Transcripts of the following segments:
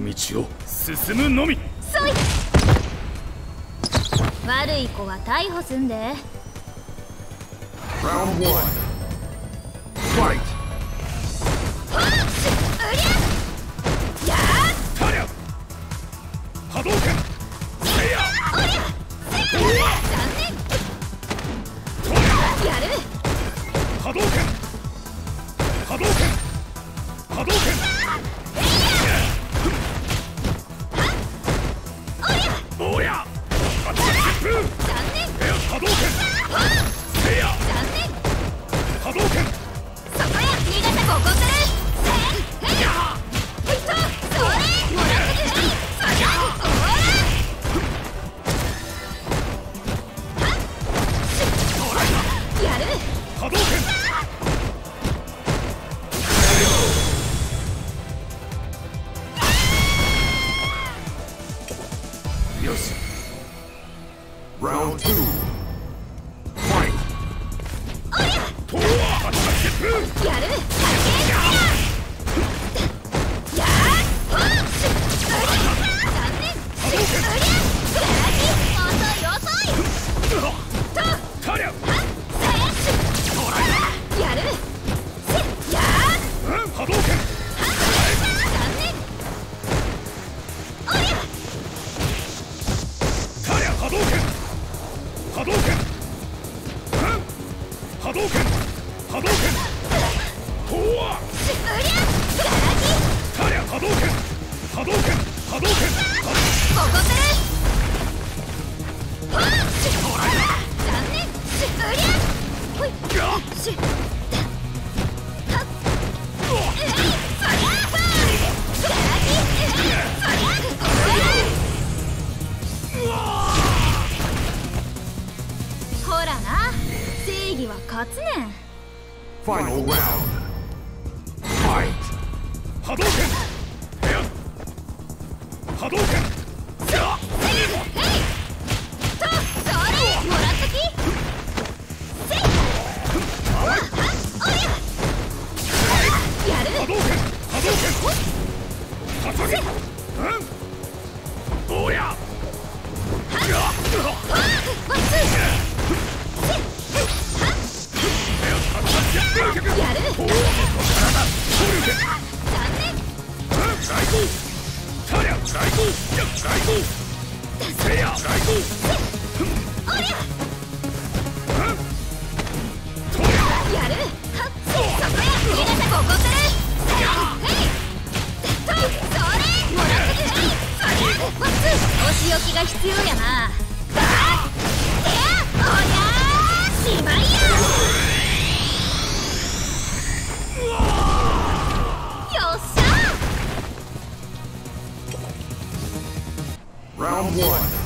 の道を進むのみ。そい。悪い子は逮捕すんで。Round 1 Fight! Round two. Fight! Final round. Fight. Hadouken. Hadouken. Oh yeah! Huh? What's this? お仕置きが必要やな Round one.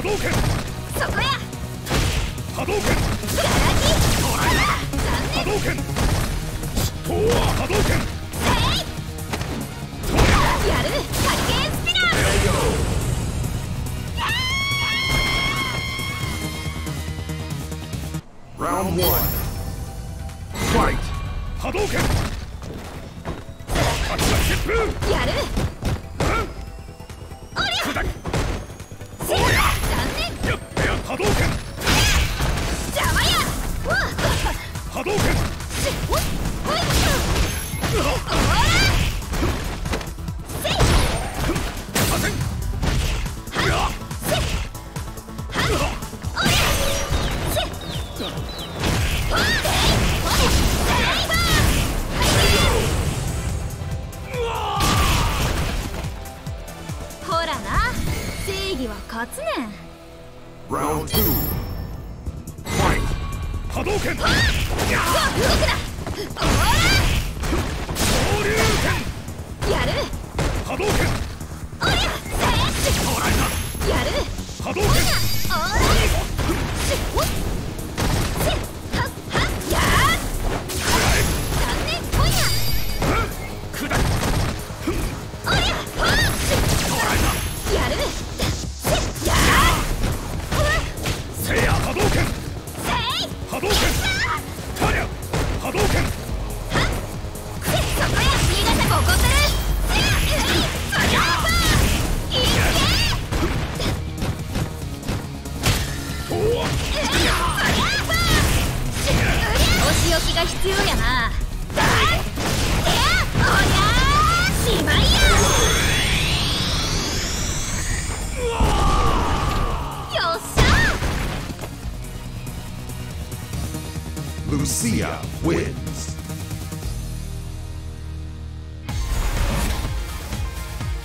波動拳。そこや。波動拳。ガラ波動拳。執刀は波動拳。やる。ハリスピナー。やる。Round two. Fight. Hadouken. Shoryuken. Yaru. Hadouken. Ora. Yaru. Lucia wins.